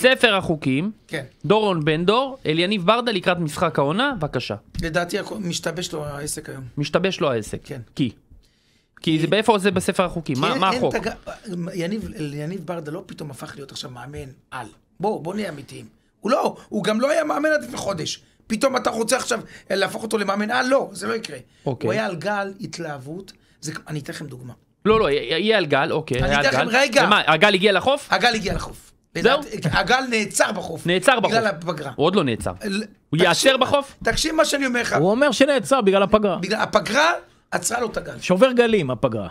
ספר החוקים, כן. דורון בן דור, אליניב ברדה לקראת משחק העונה, בבקשה. לדעתי משתבש לו העסק היום. משתבש לו העסק. כן. כי? כי זה באיפה זה בספר החוקים? מה מה החוק? תג- יניב, יניב ברדה לא פתאום הפך להיות עכשיו מאמן על. בוא, בוא נהיה אמיתיים. הוא לא, הוא גם לא היה מאמן עד לפני חודש. פתאום אתה רוצה עכשיו להפוך אותו למאמן על? לא, זה לא יקרה. אוקיי. הוא היה על גל התלהבות. זה, אני אתן לכם דוגמה. לא, לא, יהיה על גל, אוקיי, אני אתן לכם. רגע. ומה, הגל הגיע לחוף? הגל הגיע לחוף. זהו? הגל נעצר בחוף. נעצר בחוף. בגלל הפגרה. הוא עוד לא נעצר. הוא ייעצר בחוף? תקשיב מה שאני אומר לך. הוא אומר שנעצר בגלל הפגרה. בגלל הפגרה עצרה לו את הגל. שובר גלים, הפגרה.